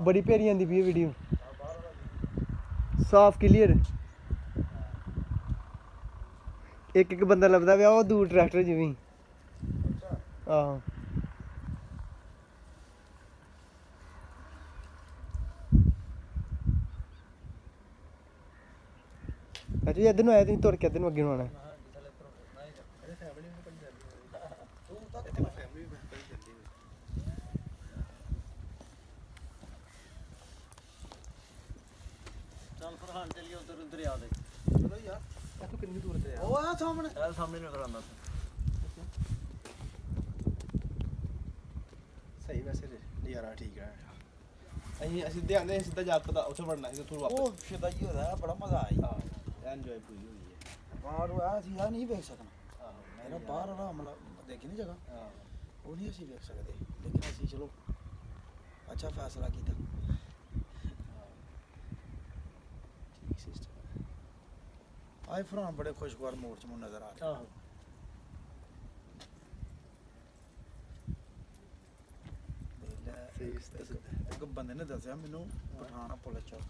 ਬੜੀ ਪਿਆਰੀ ਆਂਦੀ ਵੀ ਵੀਡੀਓ ਸਾਫ਼ ਕਲੀਅਰ ਇੱਕ ਇੱਕ ਬੰਦਾ ਲੱਭਦਾ ਪਿਆ ਉਹ ਦੂਰ ਟਰੈਕਟਰ ਜਿਵੇਂ ਆਹੋ। ਅੱਛਾ ਇੱਧਰ ਨੂੰ ਆਇਆ ਤੁਸੀਂ ਤੁਰ ਕੇ ਇੱਧਰ ਨੂੰ ਅੱਗੇ ਨੂੰ ਆਉਣਾ। ਚੱਲ ਫਰਹਾਨ ਚੱਲੀਏ ਉਧਰ ਉਧਰ ਆ ਦੇ। ਚਲੋ ਯਾਰ ਇੱਥੋਂ ਕਿੰਨੀ ਦੂਰ ਤੇ ਉਹ ਆ ਸਾਹਮਣੇ। ਇਹ ਸਾਹਮਣੇ ਨਜ਼ਰ ਆਉਂਦਾ ਸਹੀ ਵੈਸੇ ਨਜ਼ਾਰਾ ਠੀਕ ਹੈ ਅਸੀਂ ਅਸੀਂ ਧਿਆਨ ਦੇ ਸਿੱਧਾ ਜਾ ਕੇ ਉੱਥੇ ਵੜਨਾ ਸੀ ਉੱਥੋਂ ਵਾਪਸ। ਉਹ ਸ਼ਦਾਈ ਹੋਦਾ ਬੜਾ ਮਜ਼ਾ ਆਇਆ। ਹਾਂ ਐਨਜੋਏ ਪੂਰੀ ਹੋਈ ਹੈ। ਬਾਹਰ ਆ ਅਸੀਂ ਆ ਨਹੀਂ ਵੇਖ ਸਕਣਾ। ਆਹੋ ਮੇਰਾ ਬਾਹਰ ਵਾਲਾ ਹਮਲਾ ਦੇਖੀ ਨਹੀਂ ਜਗ੍ਹਾ। ਹਾਂ। ਉਹ ਨਹੀਂ ਅਸੀਂ ਵੇਖ ਸਕਦੇ। ਲੇਕਿਨ ਅਸੀਂ ਚਲੋ ਅੱਛਾ ਫੈਸਲਾ ਕੀਤਾ। ਠੀਕ ਸਿਸਟਮ ਆਏ ਫਰਾਂ ਬੜੇ ਖੁਸ਼ਗਵਾਰ ਮੋੜ ਚ ਨਜ਼ਰ ਆ ਰਿਹਾ। ਇੱਕ ਬੰਦੇ ਨੇ ਦੱਸਿਆ ਮੈਨੂੰ ਪਠਾਣਾ ਪੁਲਿਸ ਚ।